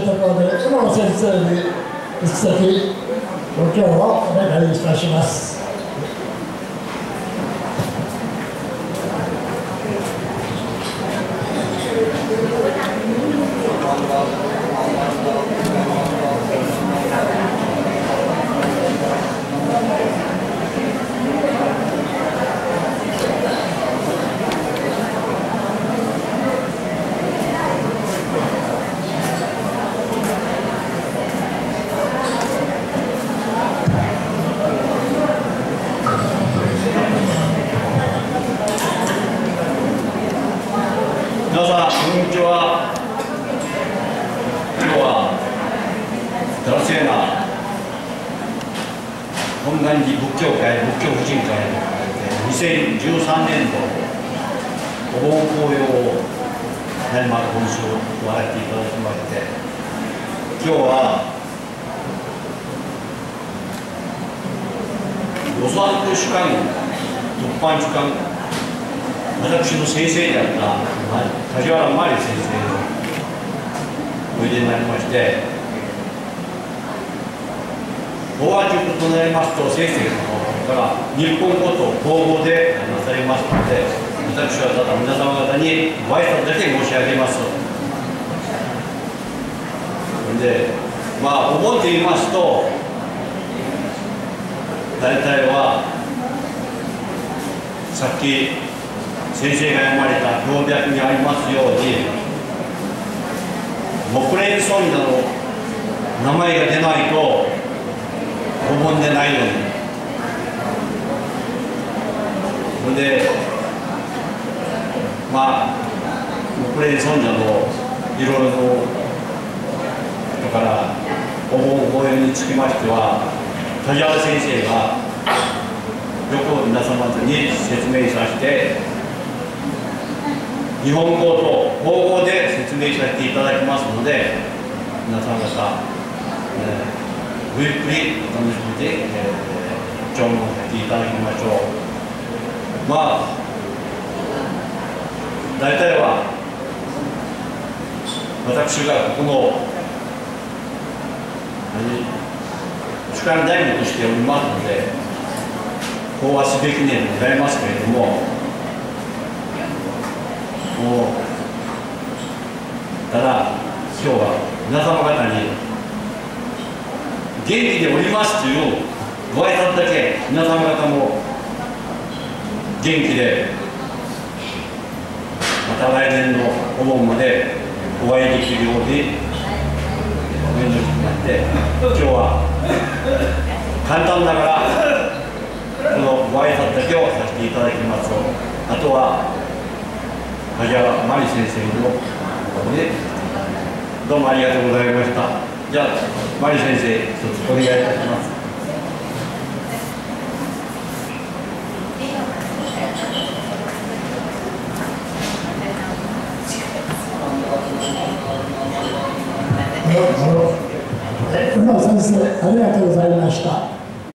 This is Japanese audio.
ところで今野先生に引き続きご協をお願いいたします。皆さん、こんにちは。今日は、ダラセーナ本願寺仏教会、仏教婦人会2013年度お盆法要を大丸本州をわれていただきまして、今日は、予算と主観、突版主観、私の先生であった梶原真理先生のおいでになりまして法案塾となりますと先生の方から日本語と法語でなされますので私はただ皆様方にご挨拶だけ申し上げますでまあお盆と言いますと大体はさっき先生が読まれた表脈にありますように木蓮尊者の名前が出ないとお盆でないように。それでまあ木蓮尊者のいろいろのだからお盆応援につきましては梶原先生がよく皆様に説明させて日本語と法語で説明させていただきますので皆さん方、えー、ごゆっくりお楽しみで、えー、聴聞させていただきましょう。まあ大体は私がここの主管大務としておりますのでこうはすべき年でございますけれどももうただ今日は皆様方に元気でおりますというご挨拶だけ皆様方も元気でまた来年のお盆までお会いできるようにお祈りしまして今日は簡単ながらこのご挨拶だけをさせていただきますあとは梶原真理先生のでどうもありがとうございましたじゃあ真理先生一つお願いいたしますありがとうございました。